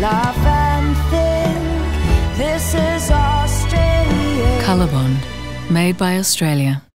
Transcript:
laugh and think this is Australia. Colorbond, made by Australia.